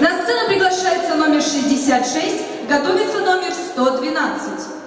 На сцену приглашается номер 66, готовится номер 112.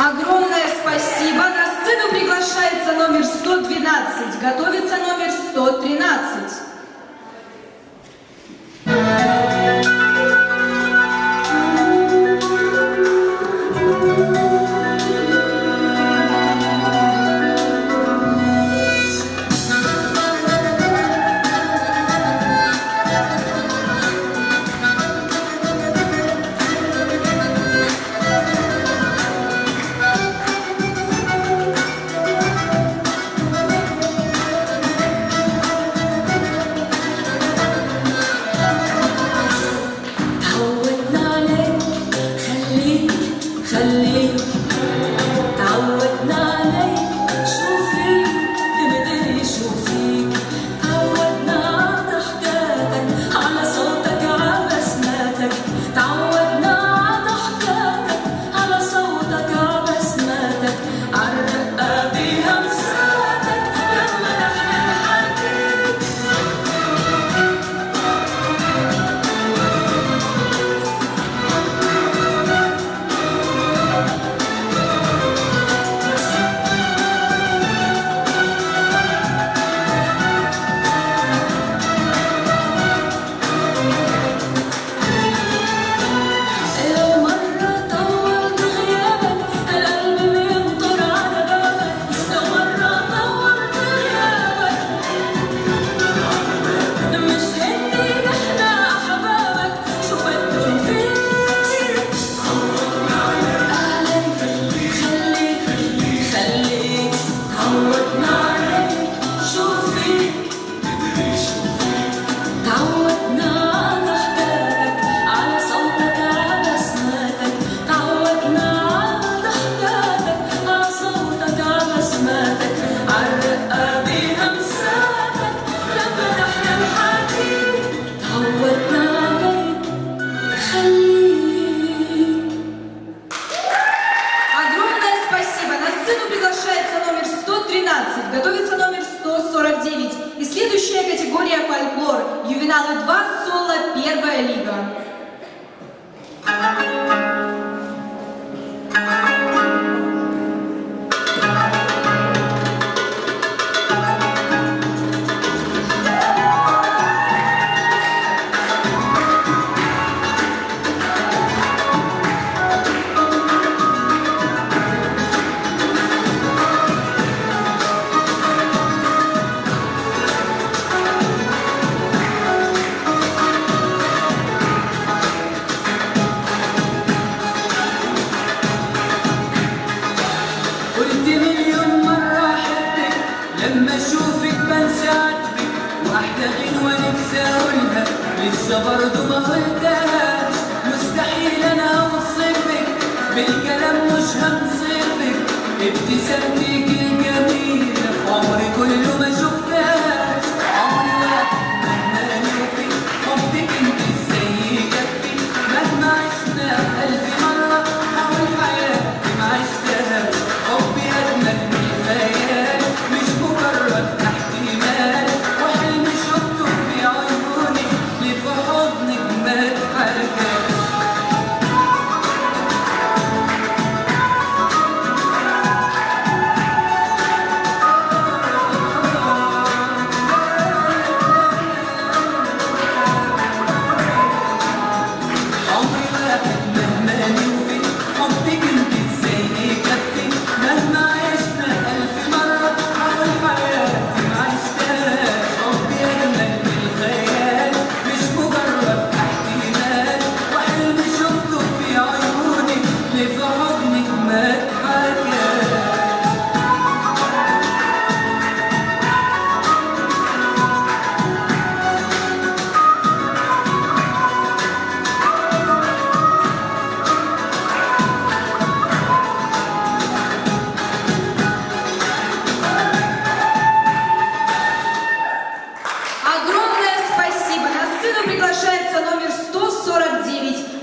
Огромное спасибо. На сцену приглашается номер 112. Готовится номер 113. لسه برضه ما قلتهاش مستحيل أنا أوصفك بالكلام مش همصفك ابتسامتك الجميلة في عمري كله مجهول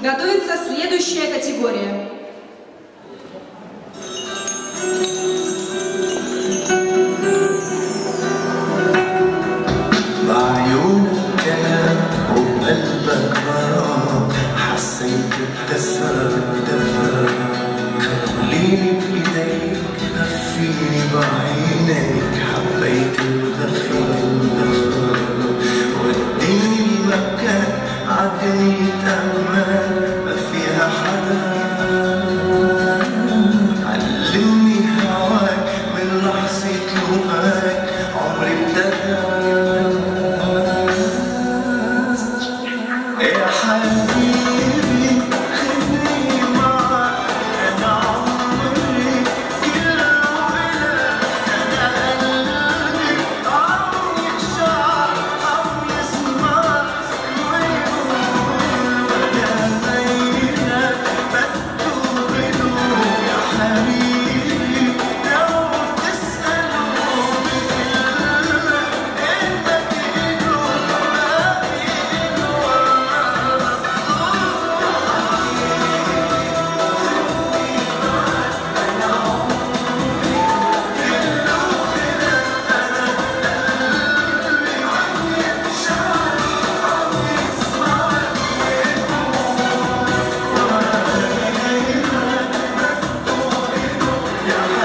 готовится следующая категория. لك عمري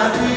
나를